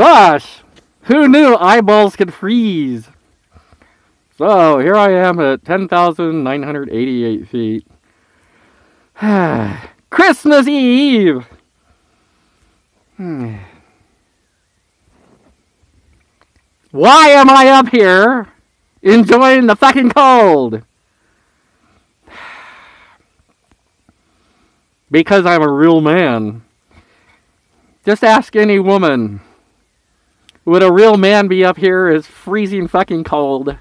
Gosh! Who knew eyeballs could freeze? So, here I am at 10,988 feet. Christmas Eve! Hmm. Why am I up here enjoying the fucking cold? Because I'm a real man. Just ask any woman. Would a real man be up here freezing fucking cold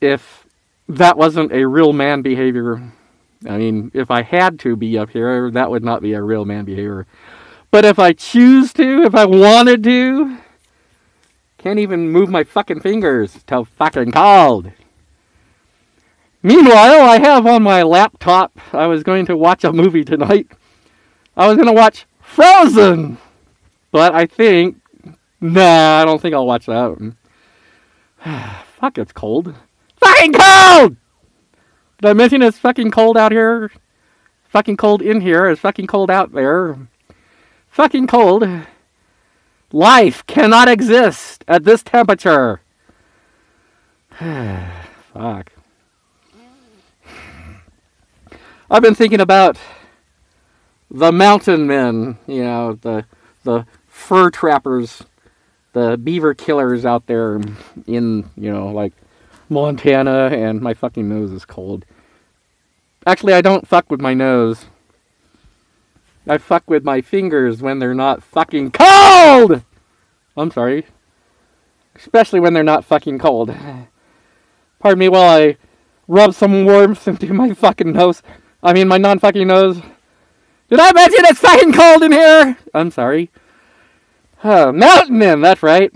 if that wasn't a real man behavior? I mean, if I had to be up here, that would not be a real man behavior. But if I choose to, if I wanted to, can't even move my fucking fingers. Too fucking cold. Meanwhile, I have on my laptop, I was going to watch a movie tonight. I was going to watch Frozen. But I think, nah, I don't think I'll watch that. Fuck, it's cold. Fucking cold! Did I mention it's fucking cold out here? Fucking cold in here. It's fucking cold out there. Fucking cold. Life cannot exist at this temperature. Fuck. I've been thinking about the mountain men, you know, the the fur trappers, the beaver killers out there in, you know, like Montana and my fucking nose is cold. Actually, I don't fuck with my nose. I fuck with my fingers when they're not fucking cold! I'm sorry. Especially when they're not fucking cold. Pardon me while I rub some warmth into my fucking nose. I mean, my non fucking nose. Did I mention it's fucking cold in here? I'm sorry. Mountain men, that's right.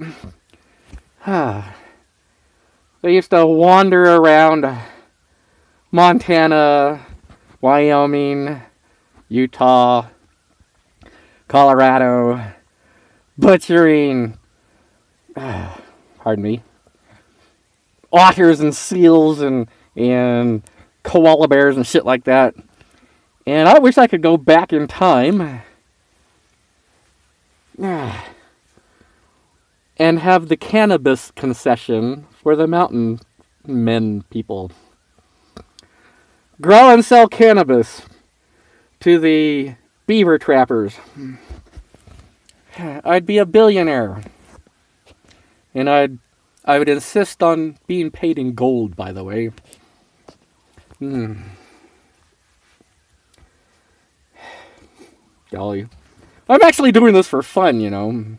they used to wander around Montana, Wyoming, Utah, Colorado, butchering, pardon me, otters and seals and, and koala bears and shit like that. And I wish I could go back in time and have the cannabis concession for the mountain men people. Grow and sell cannabis to the beaver trappers. I'd be a billionaire. And I'd I would insist on being paid in gold, by the way. Hmm. Golly. I'm actually doing this for fun, you know.